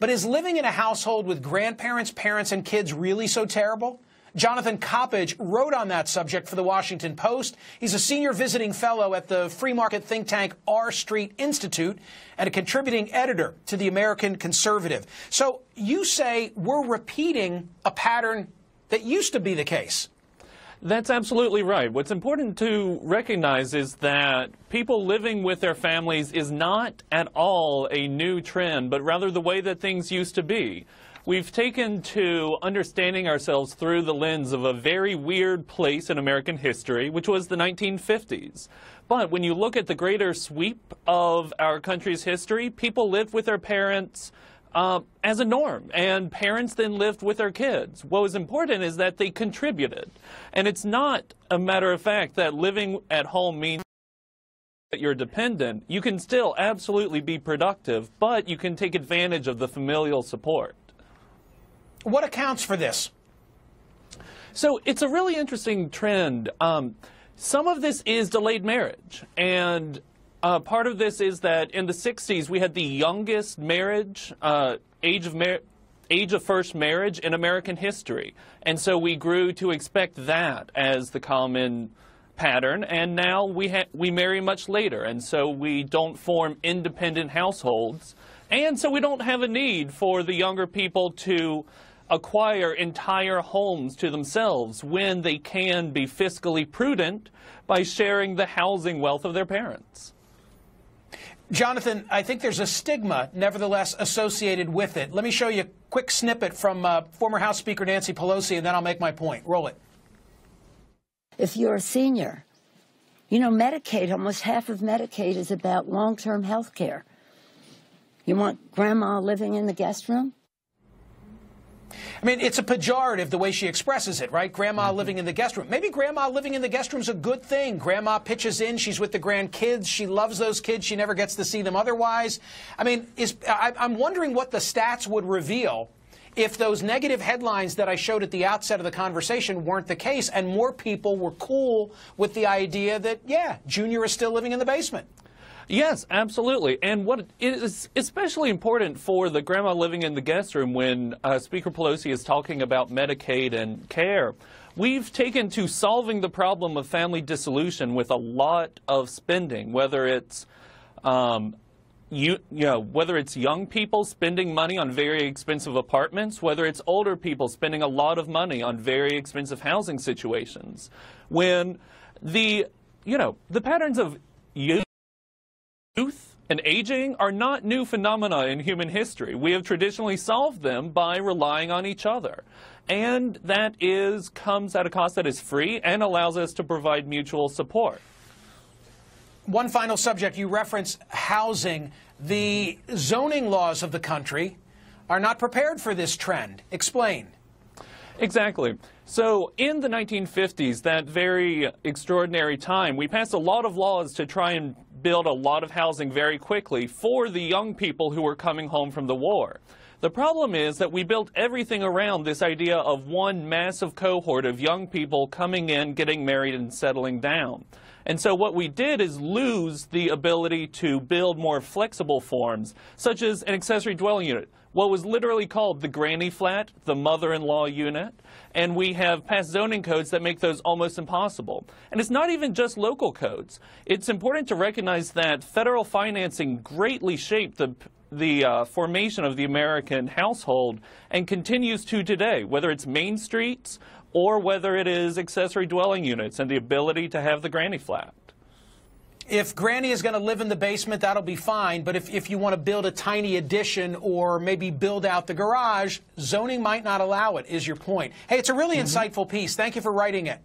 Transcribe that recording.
But is living in a household with grandparents, parents, and kids really so terrible? Jonathan Coppage wrote on that subject for the Washington Post. He's a senior visiting fellow at the free market think tank R Street Institute and a contributing editor to the American Conservative. So you say we're repeating a pattern that used to be the case. That's absolutely right. What's important to recognize is that people living with their families is not at all a new trend, but rather the way that things used to be. We've taken to understanding ourselves through the lens of a very weird place in American history, which was the 1950s. But when you look at the greater sweep of our country's history, people lived with their parents uh, as a norm, and parents then lived with their kids. What was important is that they contributed. And it's not a matter of fact that living at home means that you're dependent. You can still absolutely be productive, but you can take advantage of the familial support. What accounts for this? So it's a really interesting trend. Um, some of this is delayed marriage. And uh, part of this is that in the 60s, we had the youngest marriage, uh, age of marriage. Age of first marriage in American history. And so we grew to expect that as the common pattern, and now we, we marry much later, and so we don't form independent households, and so we don't have a need for the younger people to acquire entire homes to themselves when they can be fiscally prudent by sharing the housing wealth of their parents. Jonathan, I think there's a stigma, nevertheless, associated with it. Let me show you a quick snippet from uh, former House Speaker Nancy Pelosi, and then I'll make my point. Roll it. If you're a senior, you know, Medicaid, almost half of Medicaid is about long term health care. You want grandma living in the guest room? I mean, it's a pejorative the way she expresses it, right? Grandma mm-hmm. living in the guest room. Maybe grandma living in the guest room is a good thing. Grandma pitches in. She's with the grandkids. She loves those kids. She never gets to see them otherwise. I mean, is, I, I'm wondering what the stats would reveal if those negative headlines that I showed at the outset of the conversation weren't the case and more people were cool with the idea that, yeah, Junior is still living in the basement. Yes, absolutely. And what is especially important for the grandma living in the guest room when uh, Speaker Pelosi is talking about Medicaid and care, we've taken to solving the problem of family dissolution with a lot of spending, whether it's um, you, you know, whether it's young people spending money on very expensive apartments, whether it's older people spending a lot of money on very expensive housing situations, when the, you know, the patterns of youth Youth and aging are not new phenomena in human history. We have traditionally solved them by relying on each other. And that is comes at a cost that is free and allows us to provide mutual support. One final subject you reference housing. The zoning laws of the country are not prepared for this trend. Explain. Exactly. So in the 1950s, that very extraordinary time, we passed a lot of laws to try and build a lot of housing very quickly for the young people who were coming home from the war. The problem is that we built everything around this idea of one massive cohort of young people coming in, getting married, and settling down. And so what we did is lose the ability to build more flexible forms, such as an accessory dwelling unit, what was literally called the granny flat, the mother-in-law unit, and we have passed zoning codes that make those almost impossible. And it's not even just local codes. It's important to recognize that federal financing greatly shaped the the uh, formation of the American household and continues to today, whether it's main streets or whether it is accessory dwelling units and the ability to have the granny flat if Granny is going to live in the basement, that'll be fine. But if, if you want to build a tiny addition or maybe build out the garage, zoning might not allow it, is your point. Hey, it's a really mm -hmm. insightful piece. Thank you for writing it.